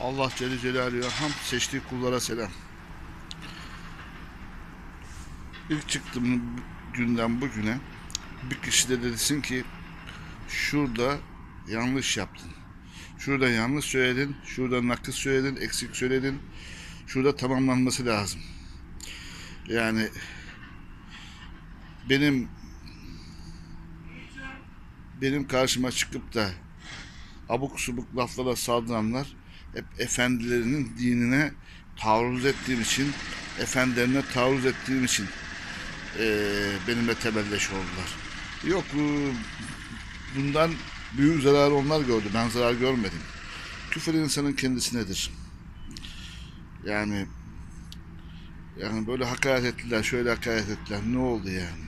Allah Celle Celaluhu'ya ham seçtiği kullara selam. İlk çıktığım günden bugüne bir kişi de desin ki şurada yanlış yaptın. Şurada yanlış söyledin, şurada nakıs söyledin, eksik söyledin. Şurada tamamlanması lazım. Yani benim benim karşıma çıkıp da abuk subuk laflara saldıranlar hep efendilerinin dinine taarruz ettiğim için, efendilerine taarruz ettiğim için eee benimle tebelleş oldular. Yok bu- bundan büyük zarar onlar gördü. Ben zarar görmedim. Küfür insanın kendisinedir. Yani yani böyle hakaret ettiler, şöyle hakaret ettiler. Ne oldu yani?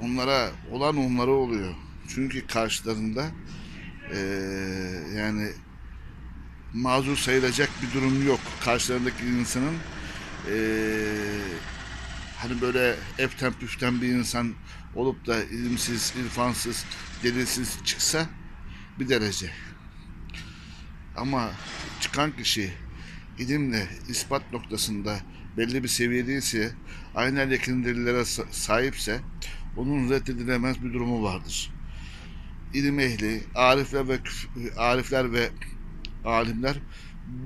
Onlara olan onlara oluyor. Çünkü karşılarında eee, yani mazur sayılacak bir durum yok. Karşılarındaki insanın eee, hani böyle eften püften bir insan olup da ilimsiz, irfansız, delilsiz çıksa bir derece. Ama çıkan kişi ilimle ispat noktasında belli bir seviyedeyse, aynen yakın delillere sa- sahipse onun reddedilemez bir durumu vardır. İlim ehli, arifler ve küf- arifler ve alimler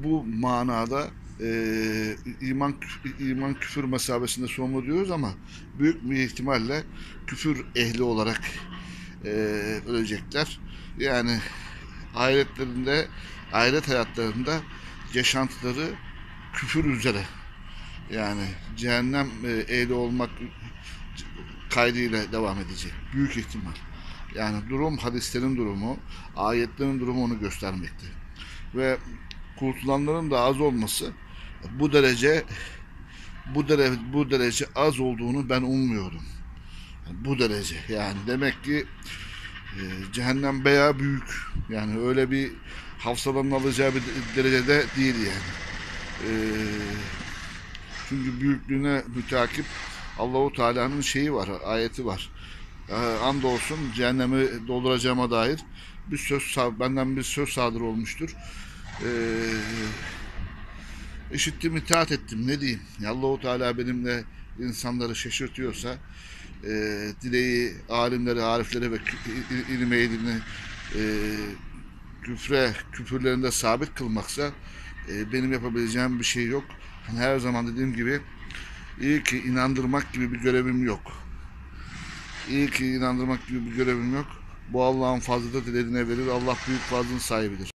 bu manada e, iman iman küfür mesabesinde sorumlu diyoruz ama büyük bir ihtimalle küfür ehli olarak e, ölecekler. Yani ahiretlerinde, ahiret hayatlarında yaşantıları küfür üzere. Yani cehennem e, ehli olmak kaydıyla devam edecek. Büyük ihtimal. Yani durum hadislerin durumu, ayetlerin durumu onu göstermekte. Ve kurtulanların da az olması bu derece bu derece bu derece az olduğunu ben ummuyorum. Yani bu derece yani demek ki e, cehennem bayağı büyük. Yani öyle bir hafsalanın alacağı bir derecede değil yani. E, çünkü büyüklüğüne mütakip Allahu Teala'nın şeyi var, ayeti var. E, andolsun cehennemi dolduracağıma dair bir söz benden bir söz sadır olmuştur. E, işittim, itaat ettim. Ne diyeyim? Allahu Teala benimle insanları şaşırtıyorsa e, dileği alimleri, arifleri ve ilim ehlini e, küfre, küfürlerinde sabit kılmaksa e, benim yapabileceğim bir şey yok. Hani her zaman dediğim gibi iyi ki inandırmak gibi bir görevim yok. İyi ki inandırmak gibi bir görevim yok. Bu Allah'ın fazlı da dilediğine verir. Allah büyük fazlın sahibidir.